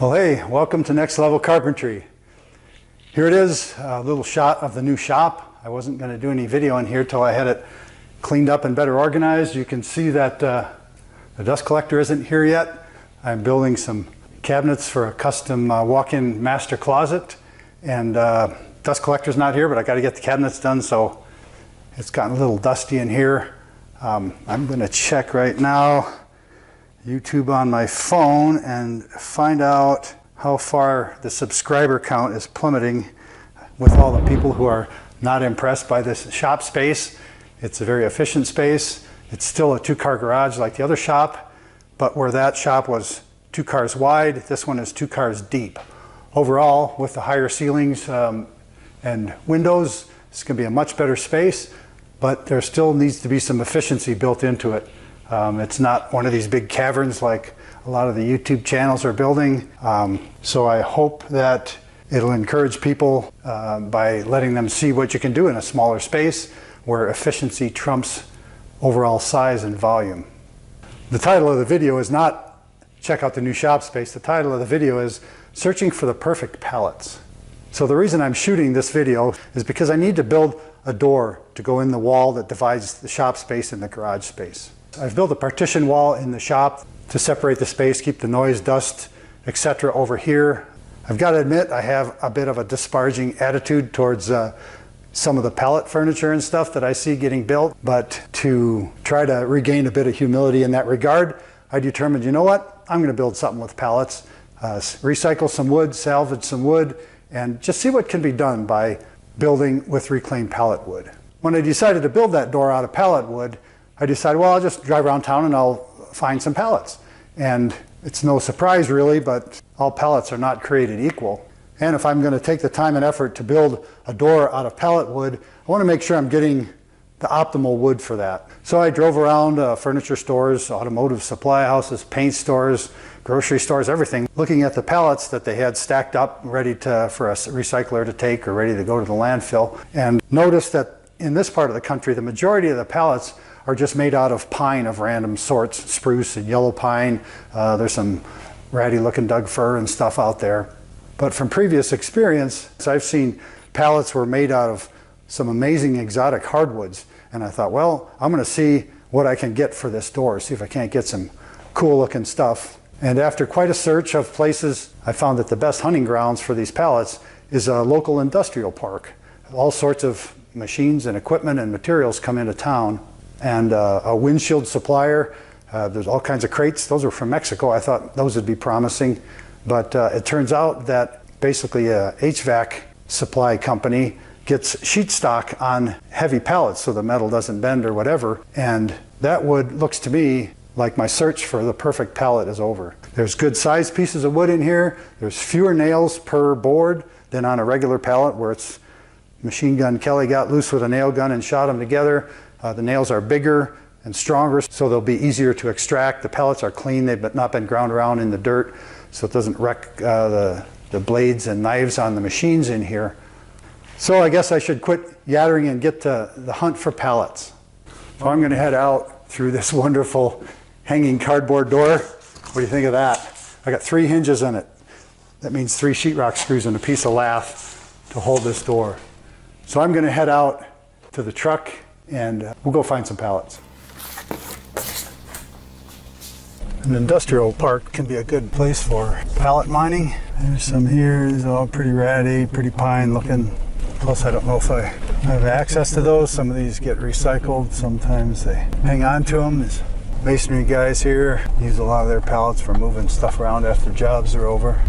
Well, hey, welcome to Next Level Carpentry. Here it is, a little shot of the new shop. I wasn't going to do any video in here till I had it cleaned up and better organized. You can see that uh, the dust collector isn't here yet. I'm building some cabinets for a custom uh, walk-in master closet and uh, dust collector's not here, but I got to get the cabinets done, so it's gotten a little dusty in here. Um, I'm going to check right now YouTube on my phone and find out how far the subscriber count is plummeting with all the people who are not impressed by this shop space. It's a very efficient space. It's still a two-car garage like the other shop, but where that shop was two cars wide, this one is two cars deep. Overall, with the higher ceilings um, and windows, it's going to be a much better space, but there still needs to be some efficiency built into it. Um, it's not one of these big caverns like a lot of the YouTube channels are building. Um, so I hope that it'll encourage people uh, by letting them see what you can do in a smaller space where efficiency trumps overall size and volume. The title of the video is not check out the new shop space. The title of the video is searching for the perfect pallets. So the reason I'm shooting this video is because I need to build a door to go in the wall that divides the shop space and the garage space. I've built a partition wall in the shop to separate the space, keep the noise, dust, etc. over here. I've got to admit I have a bit of a disparaging attitude towards uh, some of the pallet furniture and stuff that I see getting built, but to try to regain a bit of humility in that regard, I determined, you know what, I'm going to build something with pallets, uh, recycle some wood, salvage some wood, and just see what can be done by building with reclaimed pallet wood. When I decided to build that door out of pallet wood, I decided, well, I'll just drive around town and I'll find some pallets. And it's no surprise really, but all pallets are not created equal. And if I'm going to take the time and effort to build a door out of pallet wood, I want to make sure I'm getting the optimal wood for that. So I drove around uh, furniture stores, automotive supply houses, paint stores, grocery stores, everything, looking at the pallets that they had stacked up ready to, for a recycler to take or ready to go to the landfill. And noticed that in this part of the country, the majority of the pallets are just made out of pine of random sorts, spruce and yellow pine. Uh, there's some ratty looking Doug fir and stuff out there. But from previous experience, I've seen pallets were made out of some amazing exotic hardwoods. And I thought, well, I'm going to see what I can get for this door, see if I can't get some cool looking stuff. And after quite a search of places, I found that the best hunting grounds for these pallets is a local industrial park. All sorts of machines and equipment and materials come into town and uh, a windshield supplier. Uh, there's all kinds of crates. Those are from Mexico. I thought those would be promising. But uh, it turns out that basically a HVAC supply company gets sheet stock on heavy pallets so the metal doesn't bend or whatever. And that wood looks to me like my search for the perfect pallet is over. There's good sized pieces of wood in here. There's fewer nails per board than on a regular pallet where it's machine gun Kelly got loose with a nail gun and shot them together. Uh, the nails are bigger and stronger, so they'll be easier to extract. The pallets are clean, they've not been ground around in the dirt, so it doesn't wreck uh, the, the blades and knives on the machines in here. So I guess I should quit yattering and get to the hunt for pallets. So I'm going to head out through this wonderful hanging cardboard door. What do you think of that? I got three hinges in it. That means three sheetrock screws and a piece of lath to hold this door. So I'm going to head out to the truck and uh, we'll go find some pallets. An industrial park can be a good place for pallet mining. There's some here, it's all pretty ratty, pretty pine looking. Plus I don't know if I have access to those. Some of these get recycled, sometimes they hang on to them. There's masonry guys here use a lot of their pallets for moving stuff around after jobs are over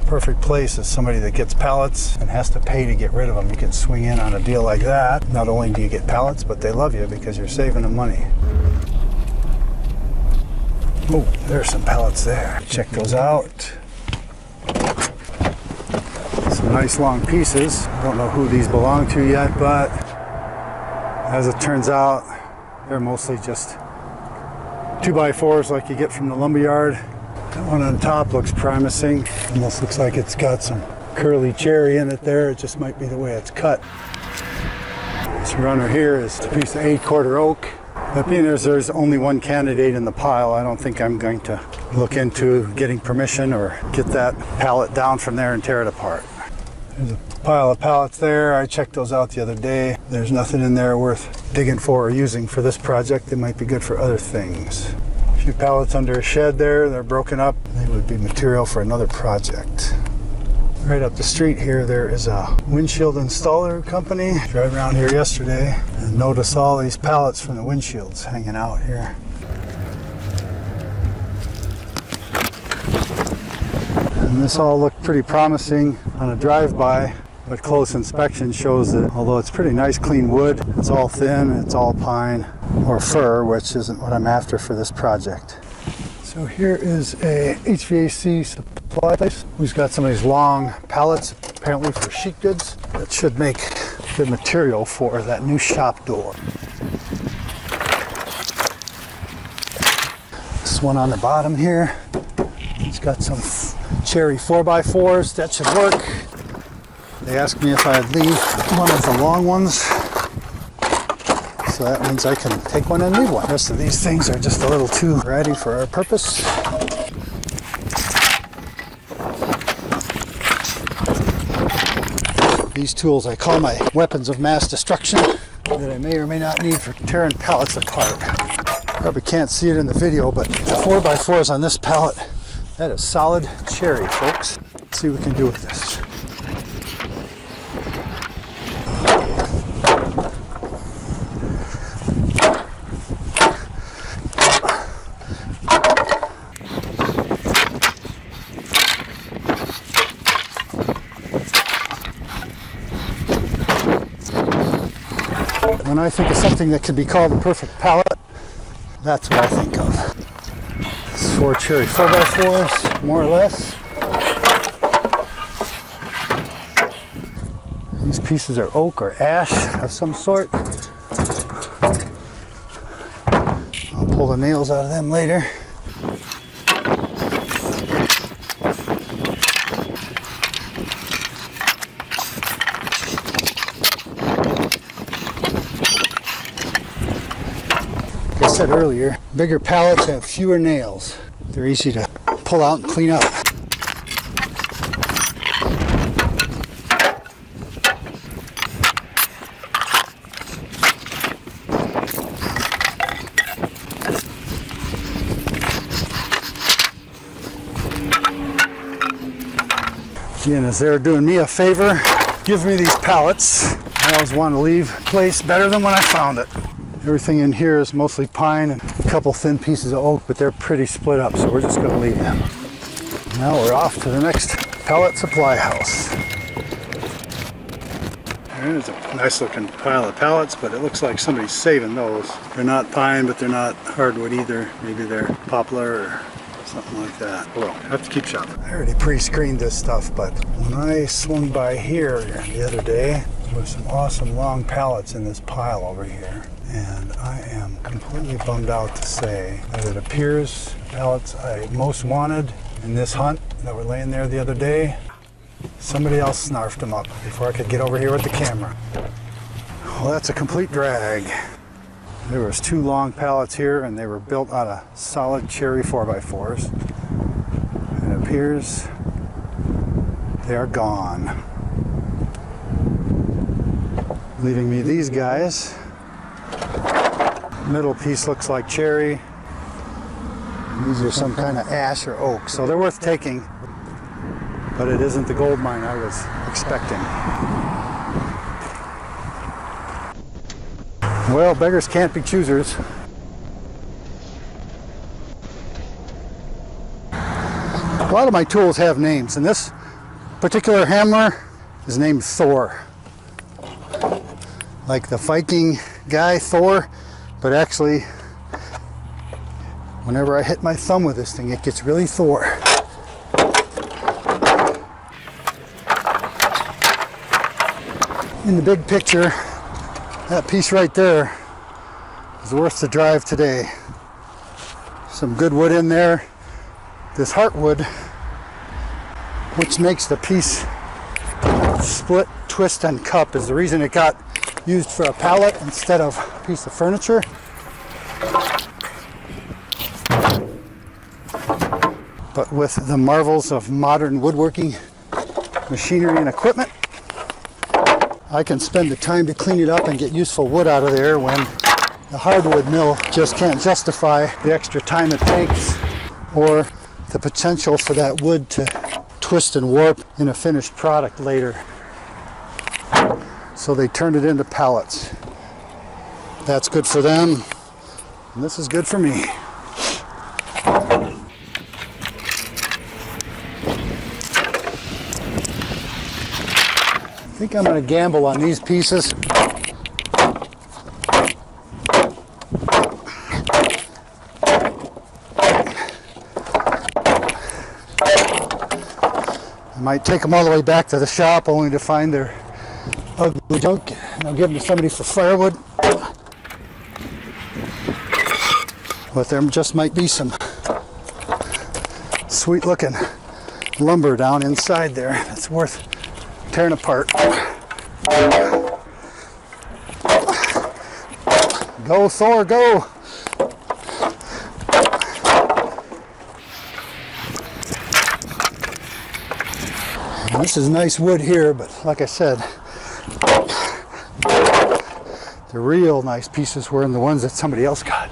perfect place is somebody that gets pallets and has to pay to get rid of them. You can swing in on a deal like that. Not only do you get pallets, but they love you because you're saving them money. Oh, there's some pallets there. Check those out. Some nice long pieces. Don't know who these belong to yet, but as it turns out, they're mostly just two by fours like you get from the lumberyard. That one on top looks promising. Almost looks like it's got some curly cherry in it there. It just might be the way it's cut. This runner here is a piece of eight quarter oak. But being as there's only one candidate in the pile, I don't think I'm going to look into getting permission or get that pallet down from there and tear it apart. There's a pile of pallets there. I checked those out the other day. There's nothing in there worth digging for or using for this project. They might be good for other things. Few pallets under a shed there. They're broken up. They would be material for another project. Right up the street here, there is a windshield installer company. Drive around here yesterday and notice all these pallets from the windshields hanging out here. And this all looked pretty promising on a drive-by, but close inspection shows that although it's pretty nice clean wood, it's all thin, it's all pine or fir, which isn't what I'm after for this project. So here is a HVAC supply place We've got some of these long pallets, apparently for sheet goods, that should make good material for that new shop door. This one on the bottom here, it's got some cherry 4x4s, that should work. They asked me if I'd leave one of the long ones so that means I can take one and leave one. The rest of these things are just a little too ratty for our purpose. These tools I call my weapons of mass destruction that I may or may not need for tearing pallets apart. Probably can't see it in the video, but the 4x4s on this pallet, that is solid cherry, folks. Let's see what we can do with this. When I think of something that could be called a perfect pallet, that's what I think of. Four cherry 4x4s, more or less. These pieces are oak or ash of some sort. I'll pull the nails out of them later. Said earlier, bigger pallets have fewer nails. They're easy to pull out and clean up. Again, as they're doing me a favor, give me these pallets. I always want to leave place better than when I found it. Everything in here is mostly pine and a couple thin pieces of oak, but they're pretty split up, so we're just going to leave them. Now we're off to the next pallet supply house. There's a nice looking pile of pallets, but it looks like somebody's saving those. They're not pine, but they're not hardwood either. Maybe they're poplar or something like that. Well, I have to keep shopping. I already pre-screened this stuff, but when I swung by here the other day, there was some awesome long pallets in this pile over here. And I am completely bummed out to say that it appears the pallets I most wanted in this hunt that were laying there the other day, somebody else snarfed them up before I could get over here with the camera. Well, that's a complete drag. There was two long pallets here and they were built out of solid cherry 4x4s. And it appears they are gone. Leaving me these guys. Middle piece looks like cherry. These are some kind of ash or oak, so they're worth taking. But it isn't the gold mine I was expecting. Well, beggars can't be choosers. A lot of my tools have names, and this particular hammer is named Thor. Like the Viking guy, Thor, but actually, whenever I hit my thumb with this thing, it gets really Thor. In the big picture, that piece right there is worth the drive today. Some good wood in there. This heartwood, which makes the piece split, twist, and cup, is the reason it got used for a pallet instead of a piece of furniture. But with the marvels of modern woodworking machinery and equipment, I can spend the time to clean it up and get useful wood out of there when the hardwood mill just can't justify the extra time it takes or the potential for that wood to twist and warp in a finished product later. So they turned it into pallets. That's good for them, and this is good for me. I think I'm going to gamble on these pieces. I might take them all the way back to the shop only to find their ugly junk. And I'll give them to somebody for firewood. But there just might be some sweet looking lumber down inside there that's worth tearing apart. Go Thor, go! This is nice wood here, but like I said, the real nice pieces were in the ones that somebody else got.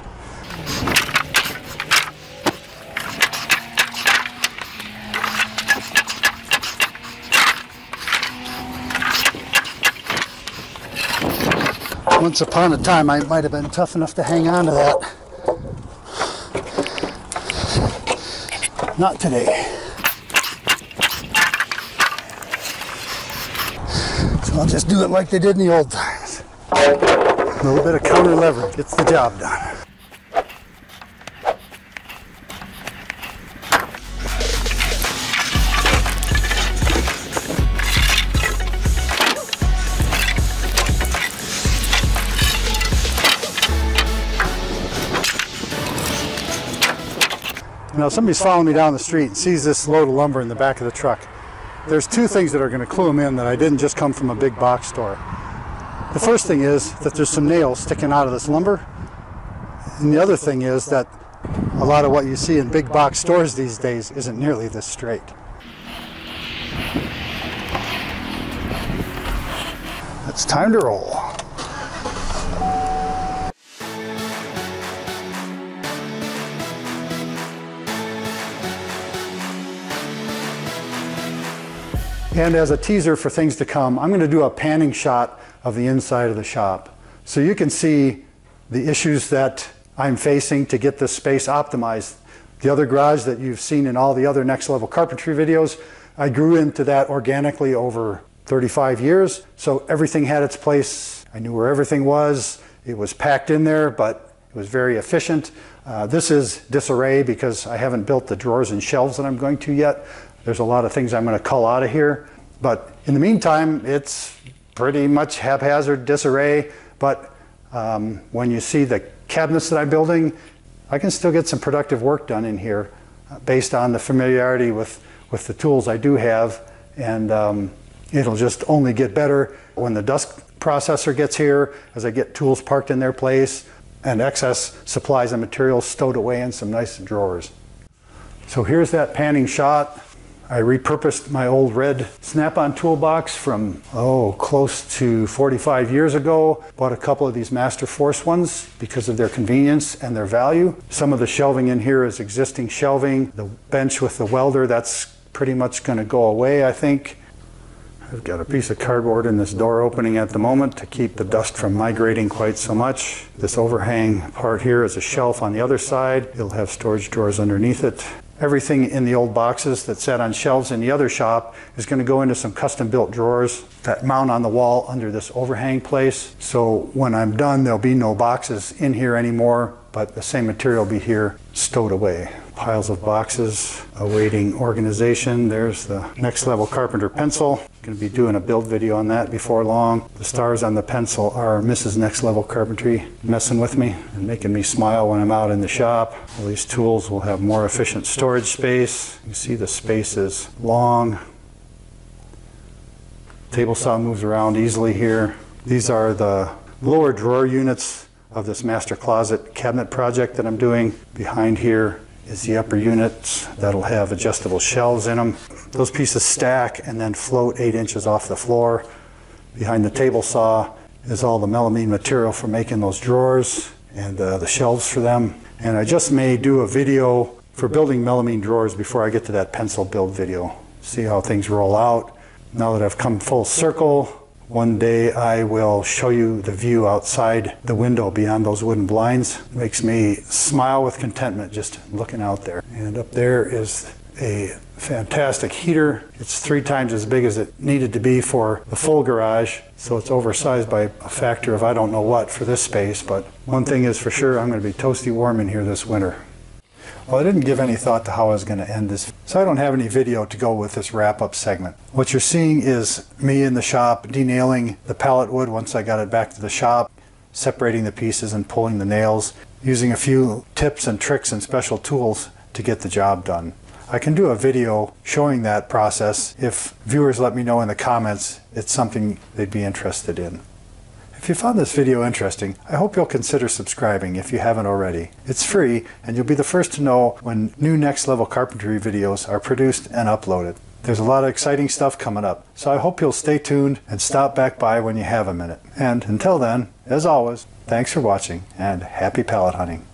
Once upon a time, I might have been tough enough to hang on to that. Not today. I'll just do it like they did in the old times. A little bit of counter lever gets the job done. Now, somebody's following me down the street and sees this load of lumber in the back of the truck. There's two things that are going to clue them in that I didn't just come from a big box store. The first thing is that there's some nails sticking out of this lumber. And the other thing is that a lot of what you see in big box stores these days isn't nearly this straight. It's time to roll. And as a teaser for things to come, I'm going to do a panning shot of the inside of the shop. So you can see the issues that I'm facing to get this space optimized. The other garage that you've seen in all the other next level carpentry videos, I grew into that organically over 35 years. So everything had its place. I knew where everything was. It was packed in there, but it was very efficient. Uh, this is disarray because I haven't built the drawers and shelves that I'm going to yet. There's a lot of things I'm going to cull out of here. But in the meantime, it's pretty much haphazard disarray. But um, when you see the cabinets that I'm building, I can still get some productive work done in here uh, based on the familiarity with, with the tools I do have. And um, it'll just only get better when the dust processor gets here, as I get tools parked in their place, and excess supplies and materials stowed away in some nice drawers. So here's that panning shot. I repurposed my old red Snap-on toolbox from, oh, close to 45 years ago. Bought a couple of these Masterforce ones because of their convenience and their value. Some of the shelving in here is existing shelving. The bench with the welder, that's pretty much going to go away, I think. I've got a piece of cardboard in this door opening at the moment to keep the dust from migrating quite so much. This overhang part here is a shelf on the other side. It'll have storage drawers underneath it. Everything in the old boxes that sat on shelves in the other shop is going to go into some custom built drawers that mount on the wall under this overhang place. So when I'm done, there'll be no boxes in here anymore, but the same material will be here stowed away piles of boxes awaiting organization. There's the next level carpenter pencil. Going to be doing a build video on that before long. The stars on the pencil are Mrs. Next Level Carpentry messing with me and making me smile when I'm out in the shop. All these tools will have more efficient storage space. You see the space is long. Table saw moves around easily here. These are the lower drawer units of this master closet cabinet project that I'm doing. Behind here is the upper units that'll have adjustable shelves in them. Those pieces stack and then float eight inches off the floor. Behind the table saw is all the melamine material for making those drawers and uh, the shelves for them. And I just may do a video for building melamine drawers before I get to that pencil build video. See how things roll out. Now that I've come full circle, one day I will show you the view outside the window beyond those wooden blinds. It makes me smile with contentment just looking out there. And up there is a fantastic heater. It's three times as big as it needed to be for the full garage, so it's oversized by a factor of I don't know what for this space, but one thing is for sure, I'm going to be toasty warm in here this winter. Well, I didn't give any thought to how I was going to end this, so I don't have any video to go with this wrap-up segment. What you're seeing is me in the shop denailing the pallet wood once I got it back to the shop, separating the pieces and pulling the nails, using a few tips and tricks and special tools to get the job done. I can do a video showing that process if viewers let me know in the comments it's something they'd be interested in. If you found this video interesting, I hope you'll consider subscribing if you haven't already. It's free and you'll be the first to know when new Next Level Carpentry videos are produced and uploaded. There's a lot of exciting stuff coming up, so I hope you'll stay tuned and stop back by when you have a minute. And until then, as always, thanks for watching and happy pallet hunting.